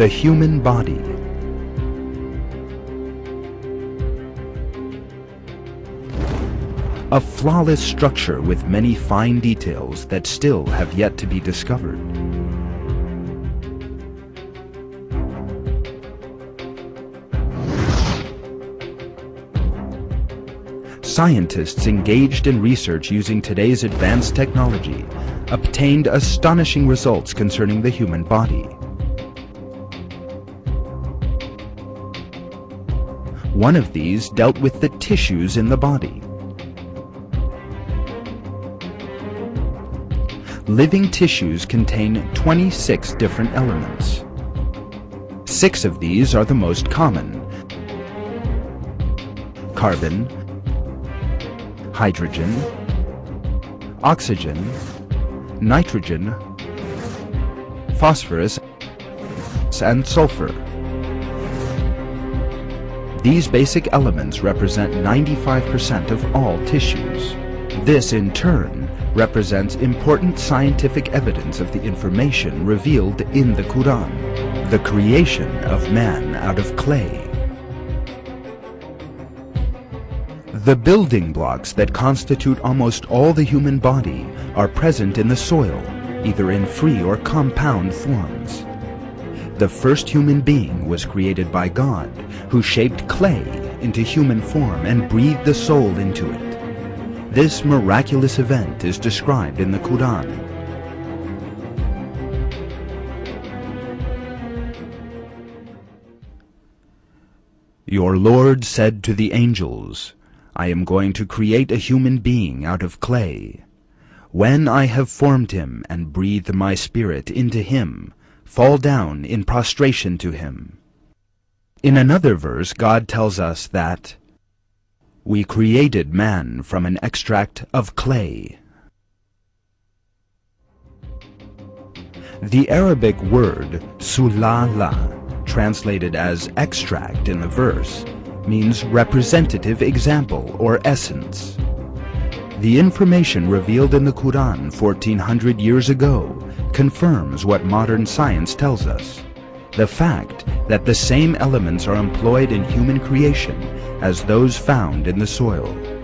The human body. A flawless structure with many fine details that still have yet to be discovered. Scientists engaged in research using today's advanced technology obtained astonishing results concerning the human body. One of these dealt with the tissues in the body. Living tissues contain 26 different elements. Six of these are the most common. Carbon, hydrogen, oxygen, nitrogen, phosphorus, and sulfur. These basic elements represent 95% of all tissues. This, in turn, represents important scientific evidence of the information revealed in the Quran, the creation of man out of clay. The building blocks that constitute almost all the human body are present in the soil, either in free or compound forms. The first human being was created by God, who shaped clay into human form and breathed the soul into it. This miraculous event is described in the Quran. Your Lord said to the angels, I am going to create a human being out of clay. When I have formed him and breathed my spirit into him, fall down in prostration to him. In another verse, God tells us that we created man from an extract of clay. The Arabic word sulala, translated as extract in the verse, means representative example or essence. The information revealed in the Quran 1400 years ago confirms what modern science tells us. The fact that the same elements are employed in human creation as those found in the soil.